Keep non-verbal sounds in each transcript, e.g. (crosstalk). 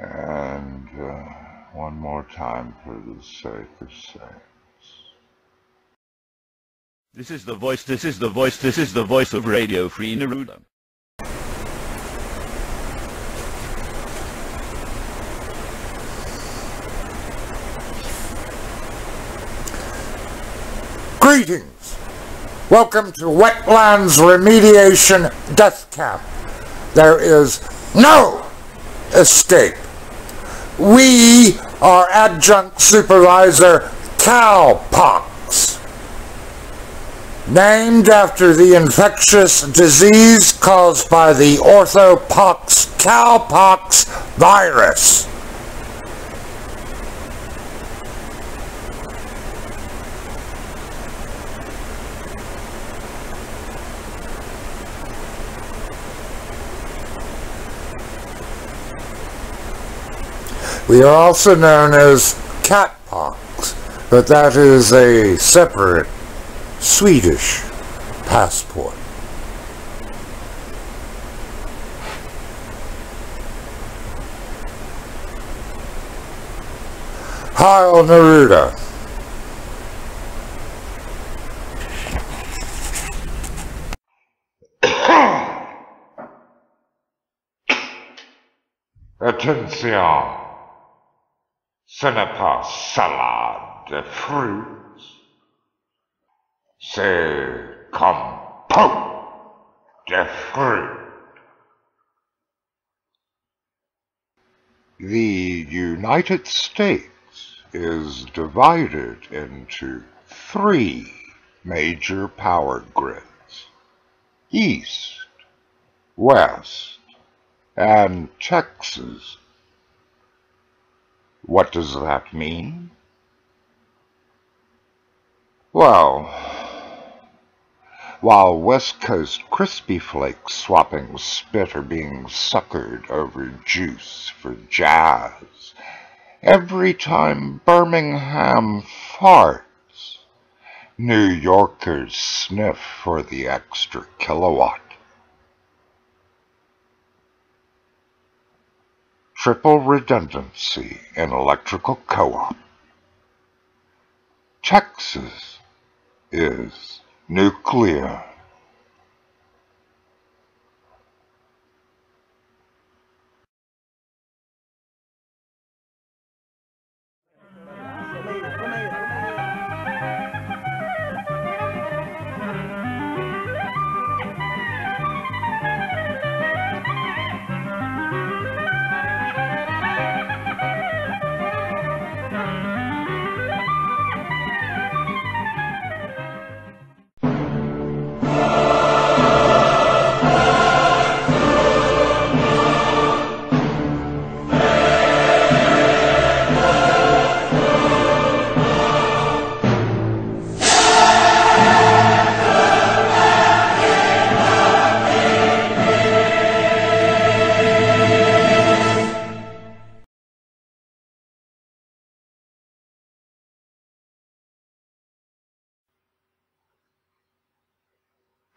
And uh, one more time for the sake of sakes. This is the voice, this is the voice, this is the voice of Radio Free Neruda. Greetings! Welcome to Wetlands Remediation Death Camp. There is no escape. We are Adjunct Supervisor Cowpox, named after the infectious disease caused by the orthopox cowpox virus. We are also known as catpox, but that is a separate Swedish passport. Heil Neruda. (coughs) Attention! Pas salade de fruits. C'est compote de fruits. The United States is divided into three major power grids. East, West, and Texas. What does that mean? Well, while West Coast crispy flakes swapping spit are being suckered over juice for jazz, every time Birmingham farts, New Yorkers sniff for the extra kilowatt. Triple redundancy in electrical co-op. Texas is nuclear.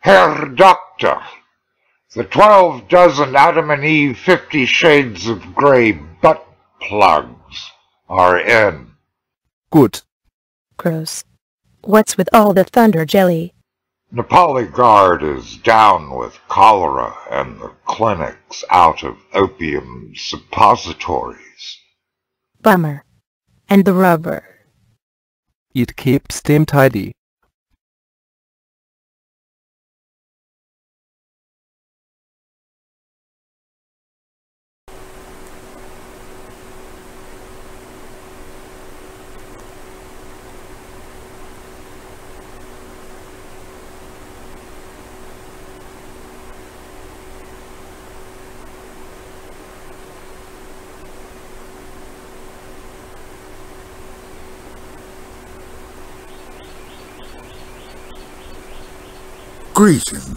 Herr Doctor, the twelve dozen Adam and Eve Fifty Shades of Grey butt plugs are in. Gut. Gross. What's with all the thunder jelly? Nepali Guard is down with cholera and the clinic's out of opium suppositories. Bummer. And the rubber. It keeps them tidy. Greetings.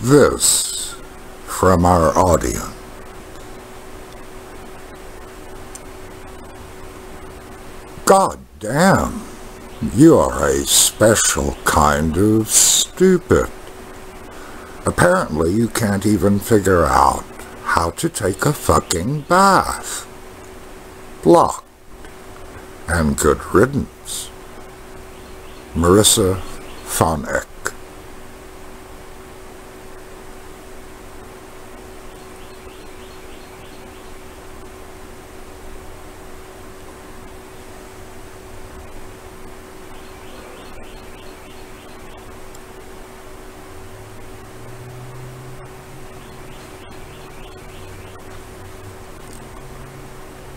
This from our audience. God damn, you are a special kind of stupid. Apparently you can't even figure out how to take a fucking bath. Blocked. And good riddance. Marissa von Eck.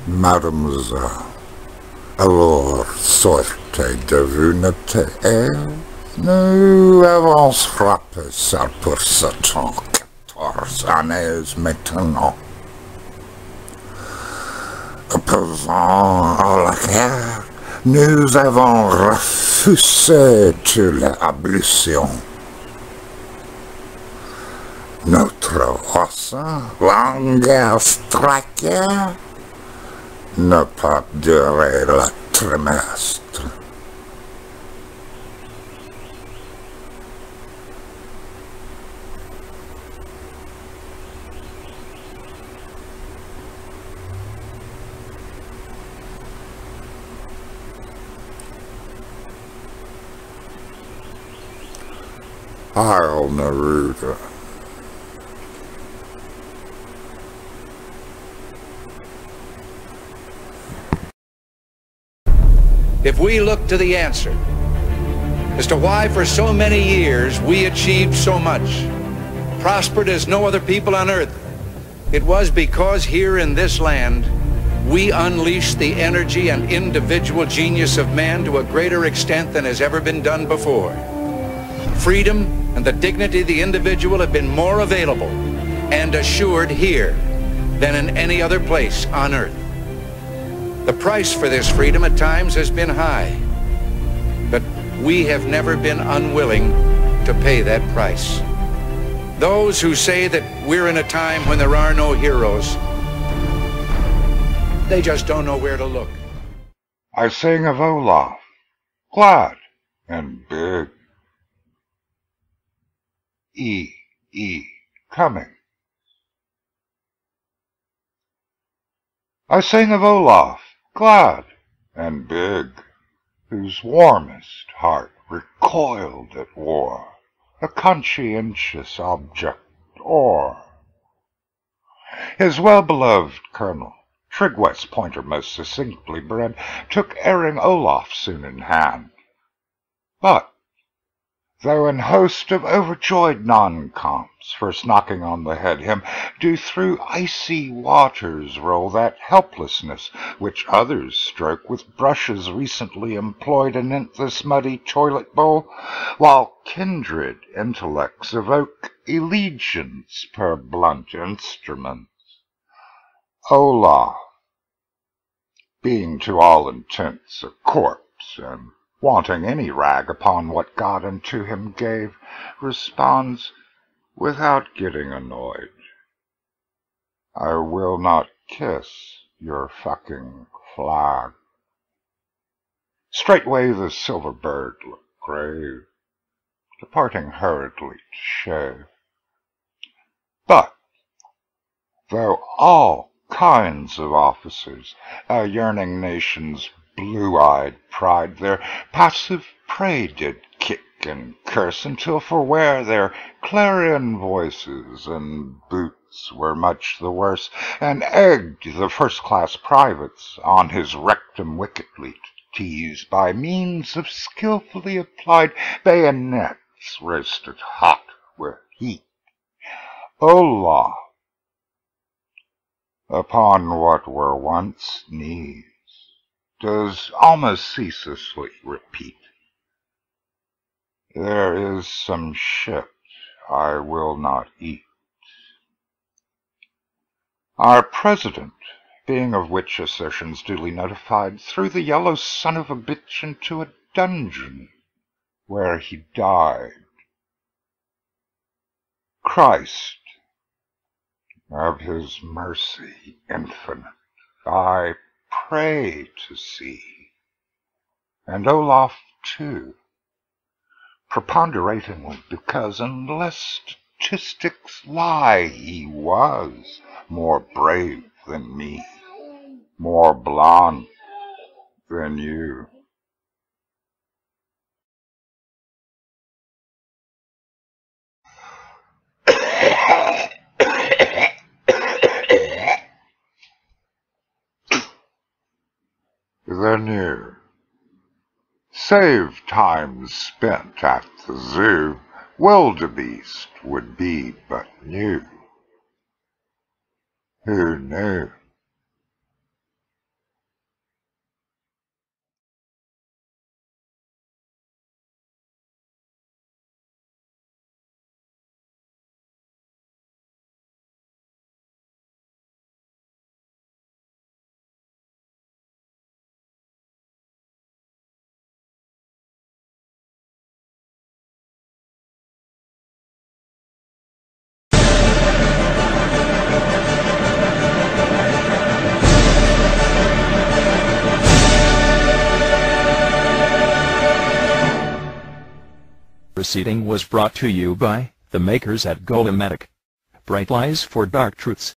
Mademoiselle, alors sortez de noter. Nous avons frappé ça pour sept ans, quatorze années maintenant. Opposant à la guerre, nous avons refusé toute l'ablution. Notre voisin, langue straquée, ne pas durer le trimestre. Heil Neruda. if we look to the answer as to why for so many years we achieved so much, prospered as no other people on earth, it was because here in this land we unleashed the energy and individual genius of man to a greater extent than has ever been done before. Freedom and the dignity of the individual have been more available and assured here than in any other place on earth. The price for this freedom at times has been high, but we have never been unwilling to pay that price. Those who say that we're in a time when there are no heroes, they just don't know where to look. I sing of Olaf, glad and big. E, E, Cummings. I sing of Olaf, glad and big, whose warmest heart recoiled at war, a conscientious object o'er. His well-beloved colonel, trig West Pointer most succinctly bred, took erring Olaf soon in hand. But though an host of overjoyed non-coms, first knocking on the head him, do through icy waters roll that helplessness which others stroke with brushes recently employed anent this muddy toilet bowl, while kindred intellects evoke allegiance per blunt instruments. Olaf, being to all intents a corpse, and wanting any rag upon what God unto him gave, responds without getting annoyed. I will not kiss your fucking flag. Straightway the silver bird looked grave, departing hurriedly to shave. But, though all kinds of officers, a uh, yearning nation's blue-eyed pride, their passive prey did kick and curse until for wear their clarion voices and boots were much the worse, and egged the first-class privates on his rectum wickedly to tease by means of skilfully applied bayonets roasted hot with heat. Olaf, upon what were once knees, does almost ceaselessly repeat. There is some shit I will not eat. Our president, being of which assertions duly notified, threw the yellow son of a bitch into a dungeon, where he died. Christ, of his mercy infinite, I pray to see, and Olaf too, preponderatingly because unless statistics lie, he was more brave than me, more blonde than you. You. Save time spent at the zoo, wildebeest would be but new. Who knew? Proceeding was brought to you by the makers at Golematic. Bright lies for dark truths.